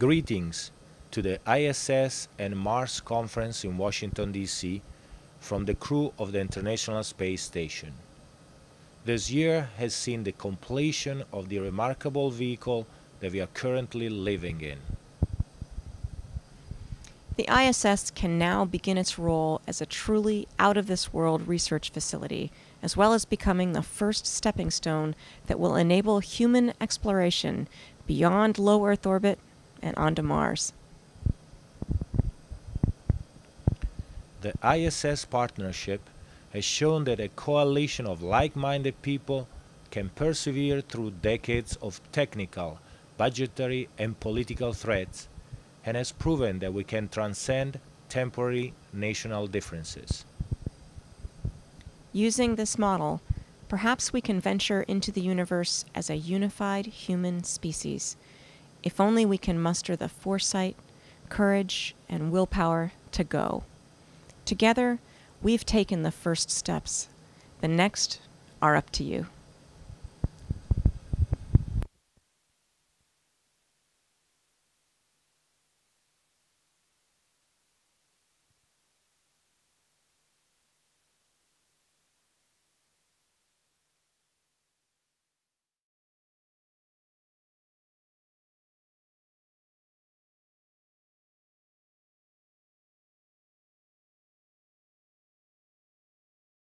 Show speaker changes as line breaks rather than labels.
Greetings to the ISS and Mars conference in Washington, D.C. from the crew of the International Space Station. This year has seen the completion of the remarkable vehicle that we are currently living in.
The ISS can now begin its role as a truly out of this world research facility, as well as becoming the first stepping stone that will enable human exploration beyond low Earth orbit and onto Mars.
The ISS partnership has shown that a coalition of like minded people can persevere through decades of technical, budgetary, and political threats, and has proven that we can transcend temporary national differences.
Using this model, perhaps we can venture into the universe as a unified human species, if only we can muster the foresight, courage, and willpower to go. Together, we've taken the first steps. The next are up to you.